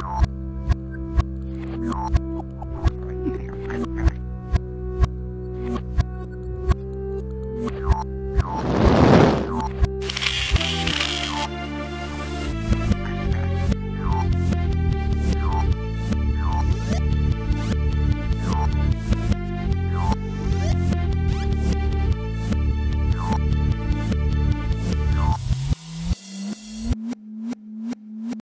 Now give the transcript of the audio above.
Bye.